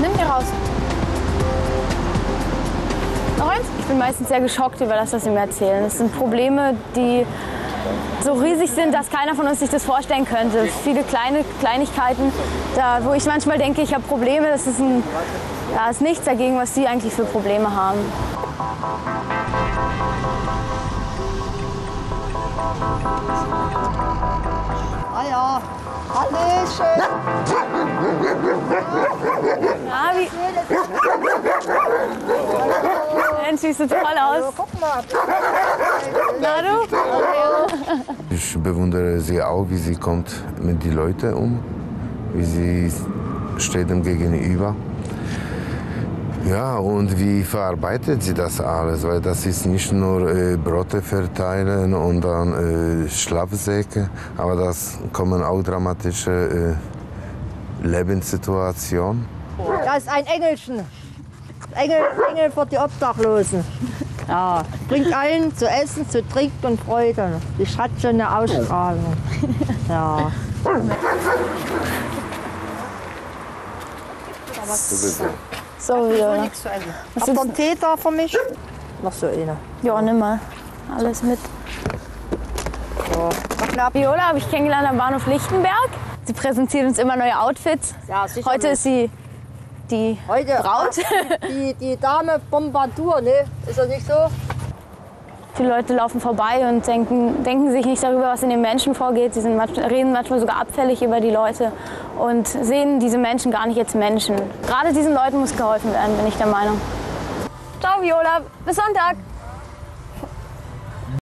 Nimm die raus. Noch eins? Ich bin meistens sehr geschockt über das, was sie mir erzählen. Es sind Probleme, die so riesig sind, dass keiner von uns sich das vorstellen könnte. Viele kleine Kleinigkeiten, da, wo ich manchmal denke, ich habe Probleme, das ist, ein, ja, ist nichts dagegen, was sie eigentlich für Probleme haben. Ja, Hallöchen. Ah, wie... Mensch, siehst du toll aus. Guck mal. Na du? Ich bewundere sie auch, wie sie kommt mit den Leuten um, wie sie steht dem gegenüber. Ja, und wie verarbeitet sie das alles? Weil das ist nicht nur äh, Brote verteilen und dann äh, Schlafsäcke, aber das kommen auch dramatische äh, Lebenssituationen. Das ist ein Engelchen. Engel, Engel für die Obdachlosen. Ja, bringt allen zu essen, zu trinken und Freude. Die hat schon eine Ausstrahlung. Ja. So, wieder. Nichts zu essen. Habt ihr einen Tee da für mich? Noch so eine. Ja, nimm mal. Alles mit. So. Viola habe ich kennengelernt am Bahnhof Lichtenberg. Sie präsentiert uns immer neue Outfits. Ja, sicher Heute ist sie die Heute Braut. Die, die Dame Bombardur, ne? Ist das nicht so? Viele Leute laufen vorbei und denken, denken sich nicht darüber, was in den Menschen vorgeht. Sie sind reden manchmal sogar abfällig über die Leute und sehen diese Menschen gar nicht als Menschen. Gerade diesen Leuten muss geholfen werden, bin ich der Meinung. Ciao, Viola. Bis Sonntag.